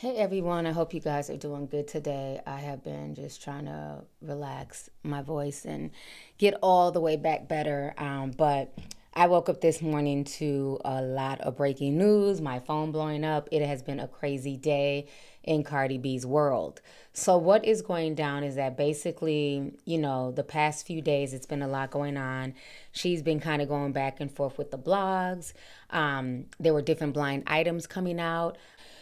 Hey everyone, I hope you guys are doing good today. I have been just trying to relax my voice and get all the way back better. Um, but I woke up this morning to a lot of breaking news, my phone blowing up. It has been a crazy day in Cardi B's world. So, what is going down is that basically, you know, the past few days, it's been a lot going on. She's been kind of going back and forth with the blogs. Um, there were different blind items coming out.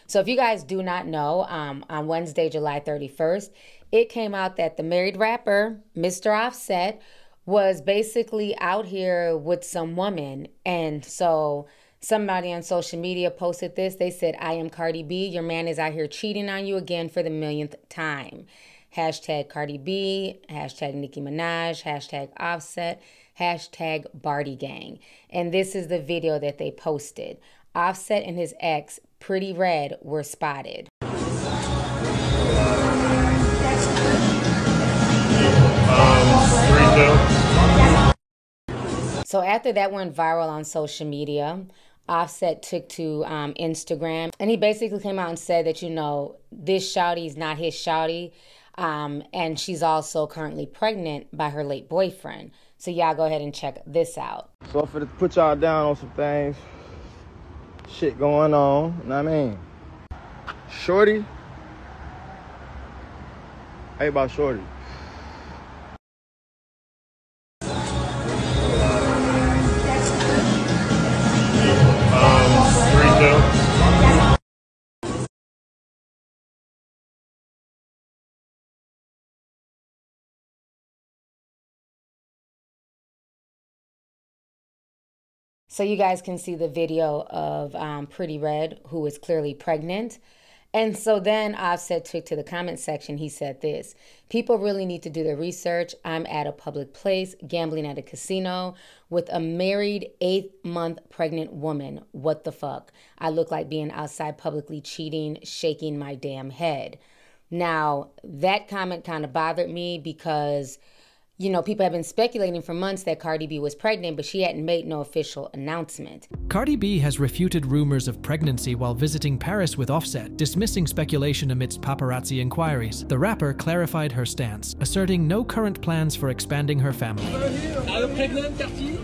So, if you guys do not know, um, on Wednesday, July 31st, it came out that the married rapper, Mr. Offset, was basically out here with some woman. And so, somebody on social media posted this. They said, I am Cardi B. Your man is out here cheating on you again for the millionth time. Hashtag Cardi B, hashtag Nicki Minaj, hashtag Offset, hashtag Bardi Gang. And this is the video that they posted. Offset and his ex, Pretty Red, were spotted. So after that went viral on social media, Offset took to um, Instagram and he basically came out and said that, you know, this shouty is not his shouty. Um, and she's also currently pregnant by her late boyfriend. So y'all go ahead and check this out. So for to put y'all down on some things, shit going on, you know what I mean? Shorty. Hey about Shorty. So you guys can see the video of um, Pretty Red, who is clearly pregnant. And so then Offset took to the comment section. He said this People really need to do their research. I'm at a public place, gambling at a casino with a married eighth month pregnant woman. What the fuck? I look like being outside publicly cheating, shaking my damn head. Now, that comment kind of bothered me because you know, people have been speculating for months that Cardi B was pregnant, but she hadn't made no official announcement. Cardi B has refuted rumors of pregnancy while visiting Paris with Offset, dismissing speculation amidst paparazzi inquiries. The rapper clarified her stance, asserting no current plans for expanding her family. Are you pregnant, Cardi?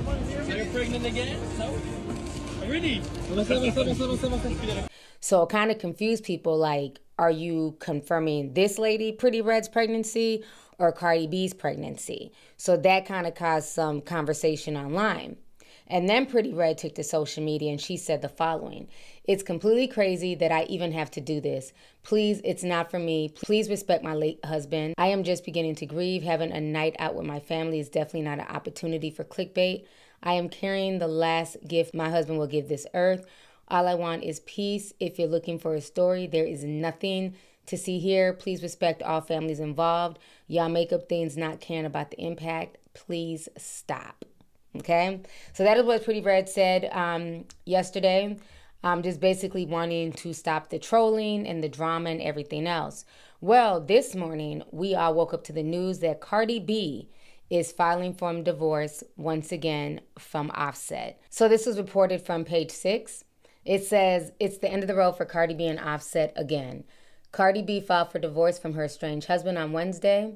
Are you pregnant again? No? Really? So it kind of confused people like, are you confirming this lady, Pretty Red's pregnancy, or Cardi B's pregnancy? So that kind of caused some conversation online. And then Pretty Red took to social media and she said the following It's completely crazy that I even have to do this. Please, it's not for me. Please respect my late husband. I am just beginning to grieve. Having a night out with my family is definitely not an opportunity for clickbait. I am carrying the last gift my husband will give this earth. All I want is peace. If you're looking for a story, there is nothing to see here. Please respect all families involved. Y'all make up things not caring about the impact. Please stop. Okay? So that is what Pretty Red said um, yesterday. Um, just basically wanting to stop the trolling and the drama and everything else. Well, this morning, we all woke up to the news that Cardi B is filing for divorce once again from Offset. So this was reported from page six. It says it's the end of the road for Cardi B and Offset again. Cardi B filed for divorce from her estranged husband on Wednesday.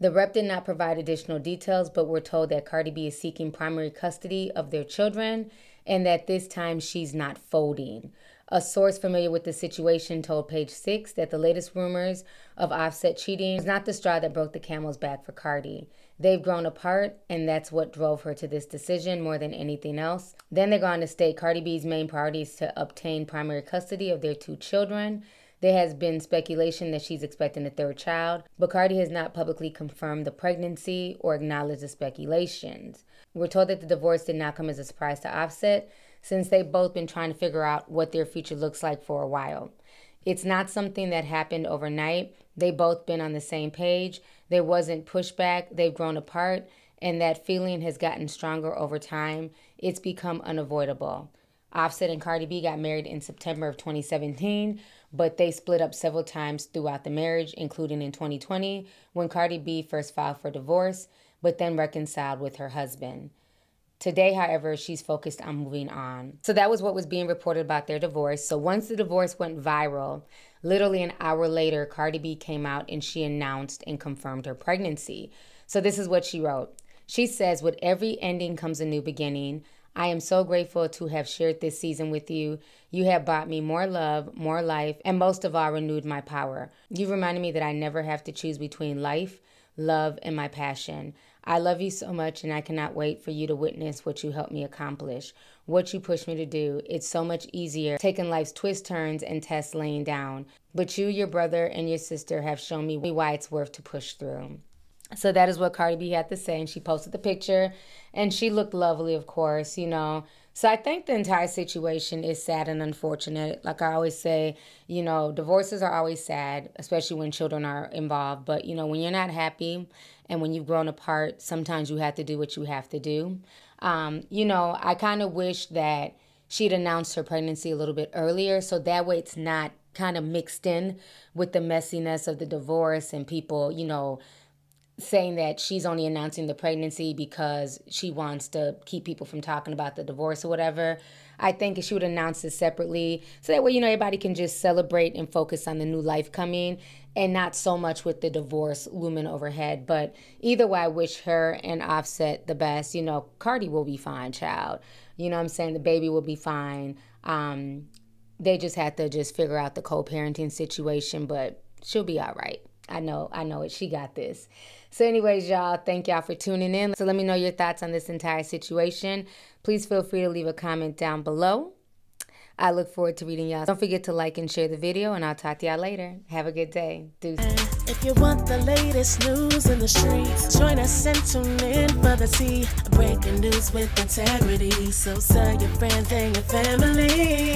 The rep did not provide additional details, but we're told that Cardi B is seeking primary custody of their children and that this time she's not folding. A source familiar with the situation told Page Six that the latest rumors of Offset cheating is not the straw that broke the camel's back for Cardi. They've grown apart, and that's what drove her to this decision more than anything else. Then they go on to state Cardi B's main priority is to obtain primary custody of their two children. There has been speculation that she's expecting a third child, but Cardi has not publicly confirmed the pregnancy or acknowledged the speculations. We're told that the divorce did not come as a surprise to Offset, since they've both been trying to figure out what their future looks like for a while. It's not something that happened overnight. They've both been on the same page. There wasn't pushback. They've grown apart, and that feeling has gotten stronger over time. It's become unavoidable. Offset and Cardi B got married in September of 2017, but they split up several times throughout the marriage, including in 2020 when Cardi B first filed for divorce, but then reconciled with her husband. Today, however, she's focused on moving on. So that was what was being reported about their divorce. So once the divorce went viral, literally an hour later, Cardi B came out and she announced and confirmed her pregnancy. So this is what she wrote. She says, With every ending comes a new beginning. I am so grateful to have shared this season with you. You have brought me more love, more life, and most of all, renewed my power. You reminded me that I never have to choose between life, love, and my passion. I love you so much, and I cannot wait for you to witness what you helped me accomplish, what you pushed me to do. It's so much easier taking life's twist turns and tests laying down. But you, your brother, and your sister have shown me why it's worth to push through. So that is what Cardi B had to say, and she posted the picture, and she looked lovely, of course, you know. So I think the entire situation is sad and unfortunate. Like I always say, you know, divorces are always sad, especially when children are involved. But, you know, when you're not happy and when you've grown apart, sometimes you have to do what you have to do. Um, you know, I kind of wish that she'd announced her pregnancy a little bit earlier so that way it's not kind of mixed in with the messiness of the divorce and people, you know, saying that she's only announcing the pregnancy because she wants to keep people from talking about the divorce or whatever. I think she would announce it separately so that way, you know, everybody can just celebrate and focus on the new life coming and not so much with the divorce looming overhead. But either way, I wish her and Offset the best. You know, Cardi will be fine, child. You know I'm saying? The baby will be fine. Um, they just have to just figure out the co parenting situation, but she'll be all right. I know, I know it. She got this. So, anyways, y'all, thank y'all for tuning in. So, let me know your thoughts on this entire situation. Please feel free to leave a comment down below. I look forward to reading y'all. Don't forget to like and share the video, and I'll talk to y'all later. Have a good day. Deuces. If you want the latest news in the streets, join us and tune in for the tea. Breaking news with integrity. So, tell your friends and your family.